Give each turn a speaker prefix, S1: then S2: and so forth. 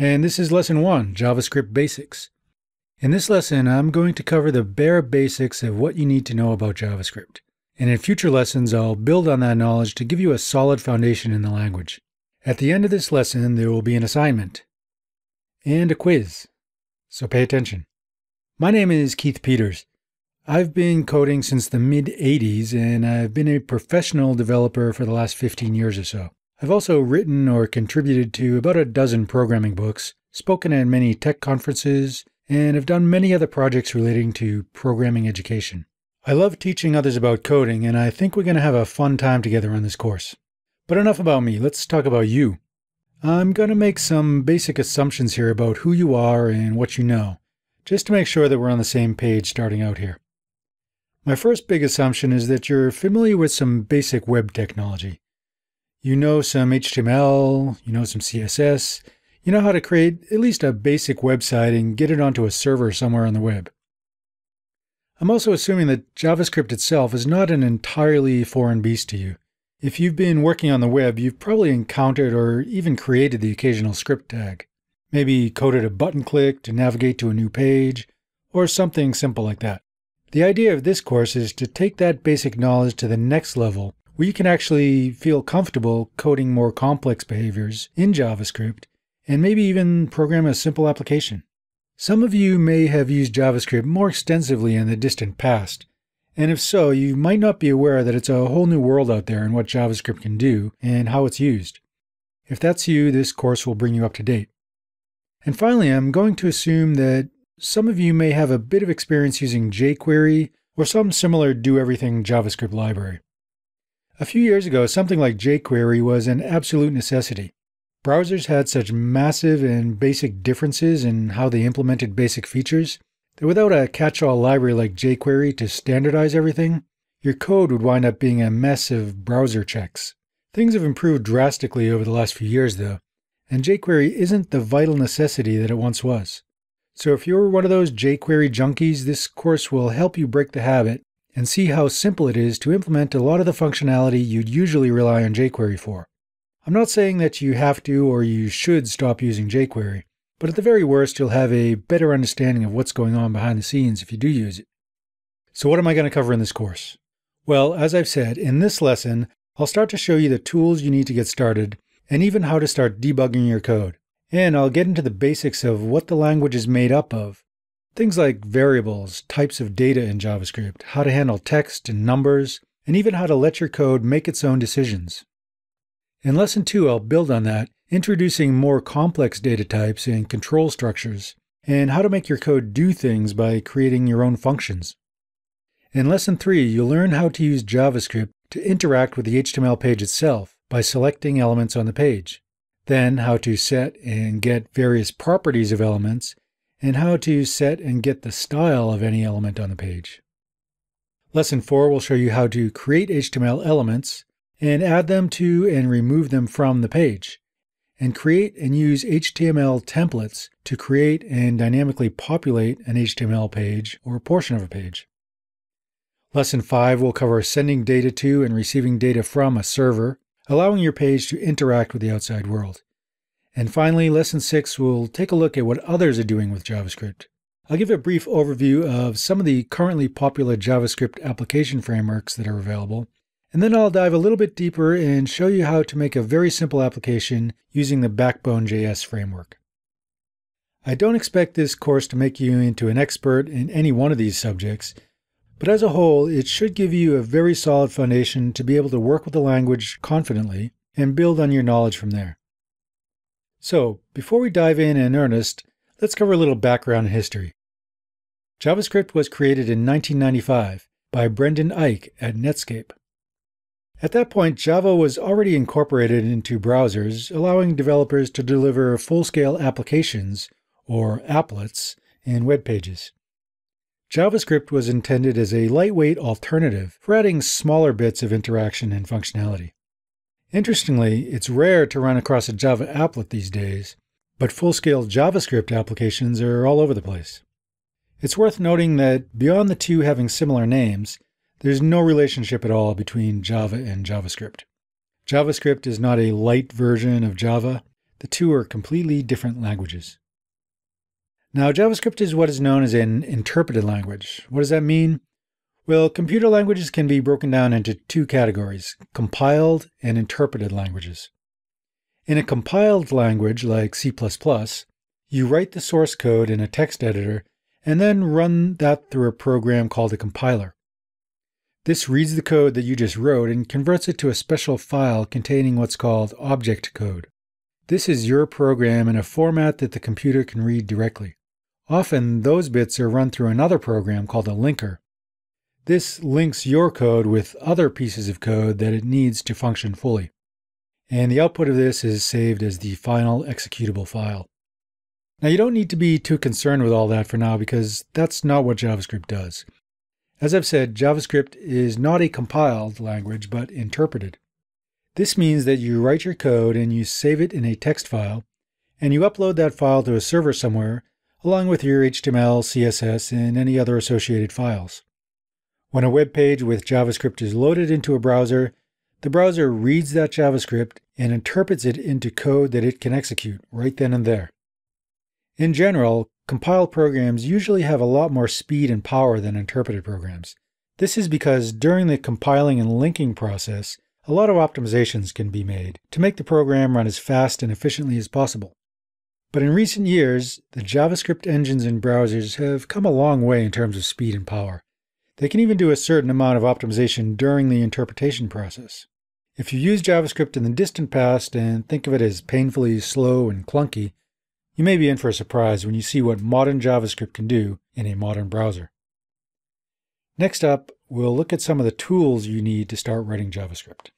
S1: and this is Lesson 1 JavaScript Basics. In this lesson, I'm going to cover the bare basics of what you need to know about JavaScript. And in future lessons, I'll build on that knowledge to give you a solid foundation in the language. At the end of this lesson, there will be an assignment and a quiz. So pay attention. My name is Keith Peters. I've been coding since the mid 80s, and I've been a professional developer for the last 15 years or so. I've also written or contributed to about a dozen programming books, spoken at many tech conferences, and have done many other projects relating to programming education. I love teaching others about coding, and I think we're going to have a fun time together on this course. But enough about me, let's talk about you. I'm going to make some basic assumptions here about who you are and what you know, just to make sure that we're on the same page starting out here. My first big assumption is that you're familiar with some basic web technology. You know some HTML, you know some CSS, you know how to create at least a basic website and get it onto a server somewhere on the web. I'm also assuming that JavaScript itself is not an entirely foreign beast to you. If you've been working on the web, you've probably encountered or even created the occasional script tag. Maybe coded a button click to navigate to a new page, or something simple like that. The idea of this course is to take that basic knowledge to the next level where you can actually feel comfortable coding more complex behaviors in JavaScript and maybe even program a simple application. Some of you may have used JavaScript more extensively in the distant past, and if so, you might not be aware that it's a whole new world out there in what JavaScript can do and how it's used. If that's you, this course will bring you up to date. And finally, I'm going to assume that some of you may have a bit of experience using jQuery or some similar do everything JavaScript library. A few years ago, something like jQuery was an absolute necessity. Browsers had such massive and basic differences in how they implemented basic features that without a catch all library like jQuery to standardize everything, your code would wind up being a mess of browser checks. Things have improved drastically over the last few years, though, and jQuery isn't the vital necessity that it once was. So if you're one of those jQuery junkies, this course will help you break the habit and see how simple it is to implement a lot of the functionality you'd usually rely on jQuery for. I'm not saying that you have to or you should stop using jQuery, but at the very worst, you'll have a better understanding of what's going on behind the scenes if you do use it. So, what am I going to cover in this course? Well, as I've said, in this lesson, I'll start to show you the tools you need to get started and even how to start debugging your code. And I'll get into the basics of what the language is made up of Things like variables, types of data in JavaScript, how to handle text and numbers, and even how to let your code make its own decisions. In Lesson 2, I'll build on that, introducing more complex data types and control structures, and how to make your code do things by creating your own functions. In Lesson 3, you'll learn how to use JavaScript to interact with the HTML page itself by selecting elements on the page, then how to set and get various properties of elements and how to set and get the style of any element on the page. Lesson 4 will show you how to create HTML elements and add them to and remove them from the page, and create and use HTML templates to create and dynamically populate an HTML page or portion of a page. Lesson 5 will cover sending data to and receiving data from a server, allowing your page to interact with the outside world. And finally, Lesson 6 will take a look at what others are doing with JavaScript. I'll give a brief overview of some of the currently popular JavaScript application frameworks that are available, and then I'll dive a little bit deeper and show you how to make a very simple application using the Backbone.js framework. I don't expect this course to make you into an expert in any one of these subjects, but as a whole, it should give you a very solid foundation to be able to work with the language confidently and build on your knowledge from there. So, before we dive in in earnest, let's cover a little background history. JavaScript was created in 1995 by Brendan Eich at Netscape. At that point, Java was already incorporated into browsers, allowing developers to deliver full scale applications, or applets, in web pages. JavaScript was intended as a lightweight alternative for adding smaller bits of interaction and functionality. Interestingly, it's rare to run across a Java applet these days, but full-scale JavaScript applications are all over the place. It's worth noting that beyond the two having similar names, there's no relationship at all between Java and JavaScript. JavaScript is not a light version of Java. The two are completely different languages. Now, JavaScript is what is known as an interpreted language. What does that mean? Well, computer languages can be broken down into two categories compiled and interpreted languages. In a compiled language like C, you write the source code in a text editor and then run that through a program called a compiler. This reads the code that you just wrote and converts it to a special file containing what's called object code. This is your program in a format that the computer can read directly. Often, those bits are run through another program called a linker. This links your code with other pieces of code that it needs to function fully. And the output of this is saved as the final executable file. Now, you don't need to be too concerned with all that for now because that's not what JavaScript does. As I've said, JavaScript is not a compiled language, but interpreted. This means that you write your code and you save it in a text file, and you upload that file to a server somewhere, along with your HTML, CSS, and any other associated files. When a web page with JavaScript is loaded into a browser, the browser reads that JavaScript and interprets it into code that it can execute right then and there. In general, compiled programs usually have a lot more speed and power than interpreted programs. This is because during the compiling and linking process, a lot of optimizations can be made to make the program run as fast and efficiently as possible. But in recent years, the JavaScript engines in browsers have come a long way in terms of speed and power. They can even do a certain amount of optimization during the interpretation process. If you use JavaScript in the distant past and think of it as painfully slow and clunky, you may be in for a surprise when you see what modern JavaScript can do in a modern browser. Next up, we'll look at some of the tools you need to start writing JavaScript.